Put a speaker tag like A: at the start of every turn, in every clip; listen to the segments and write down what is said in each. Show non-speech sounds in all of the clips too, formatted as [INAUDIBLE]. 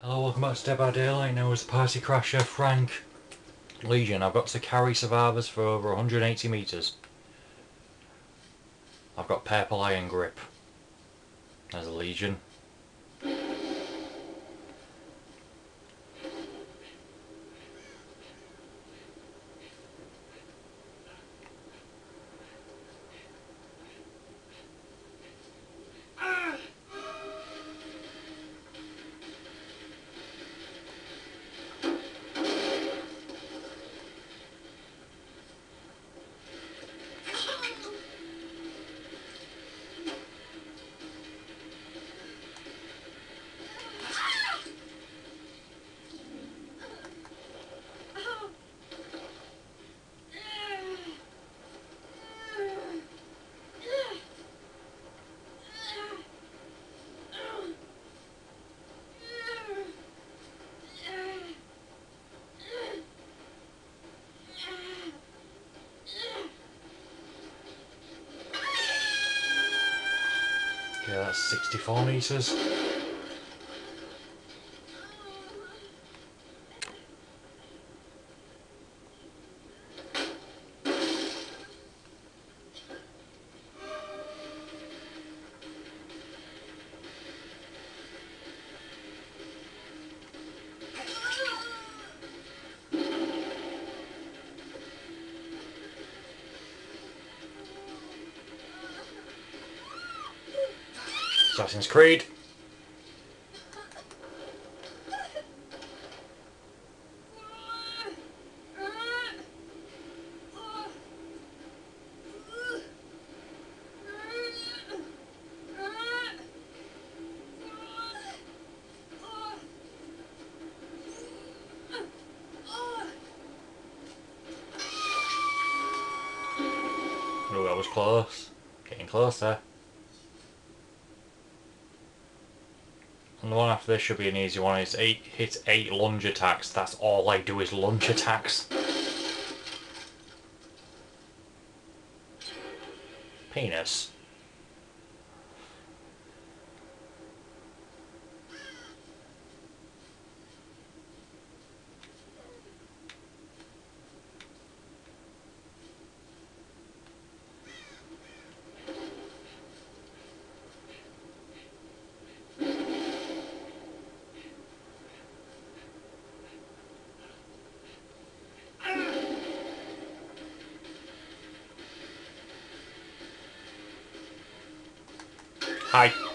A: Hello, welcome back to Dead by Daylight. Now as Party Crasher Frank Legion. I've got to carry survivors for over 180 metres. I've got Purple Iron Grip There's a Legion. That's 64 metres. Assassin's Creed. Oh, that was close. Getting closer. And the one after this should be an easy one. It's eight hits eight lunge attacks. That's all I do is lunge attacks. Penis. Hi. Mhm.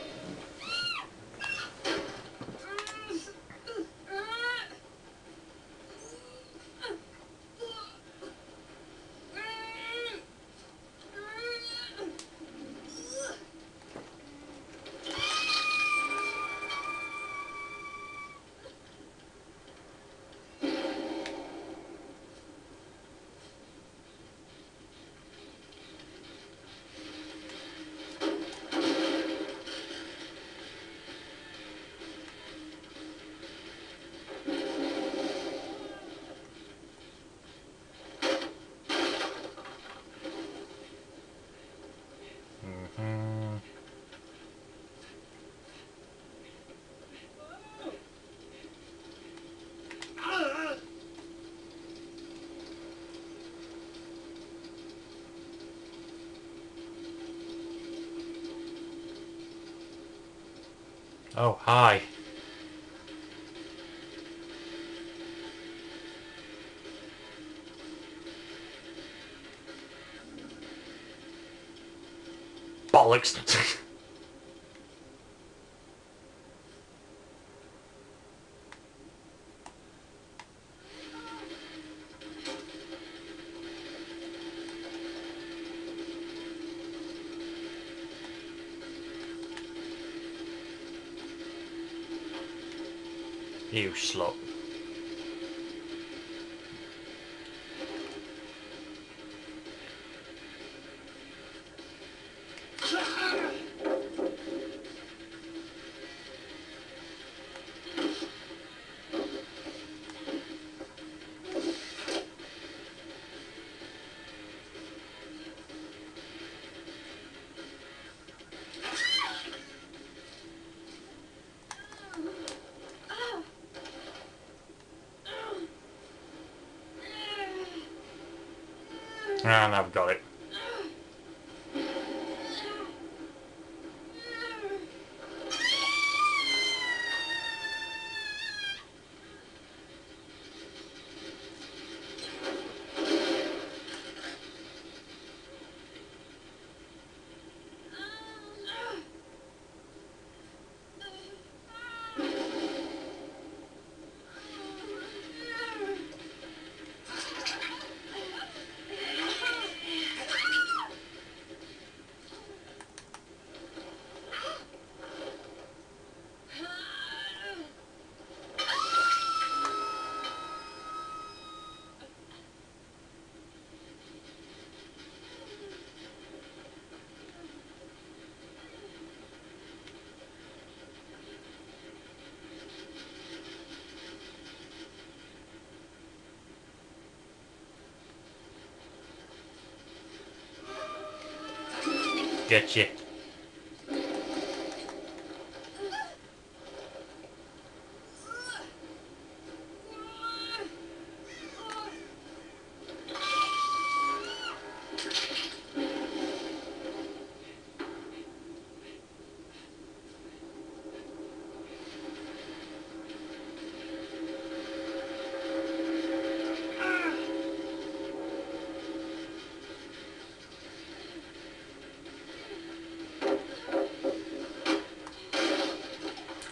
A: Oh, hi. Bollocks. [LAUGHS] you slut. And I've got it. sketchy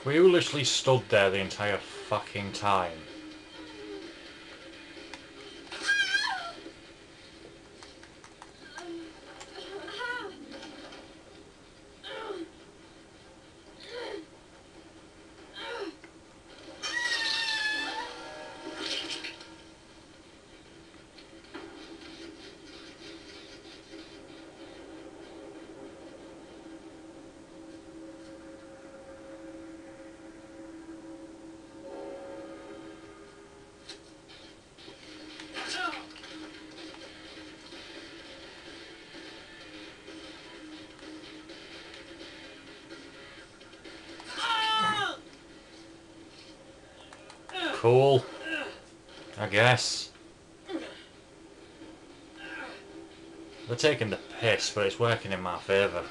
A: We literally stood there the entire fucking time. Cool. I guess. They're taking the piss, but it's working in my favour.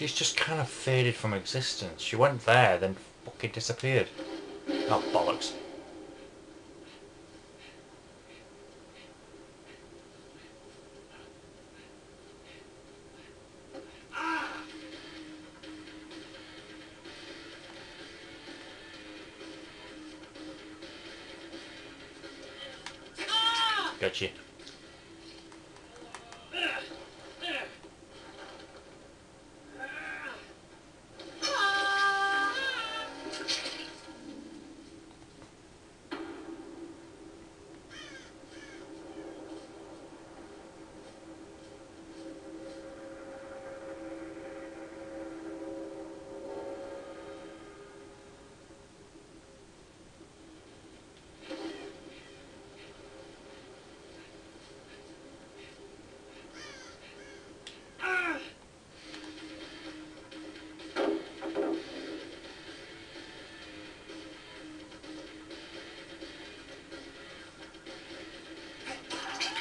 A: She's just kind of faded from existence. She went there, then fucking disappeared. Oh, bollocks. Got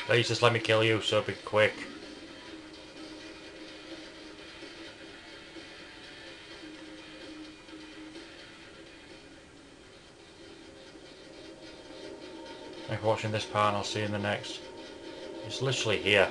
A: Please just let me kill you, so be quick. For watching this part and I'll see you in the next. It's literally here.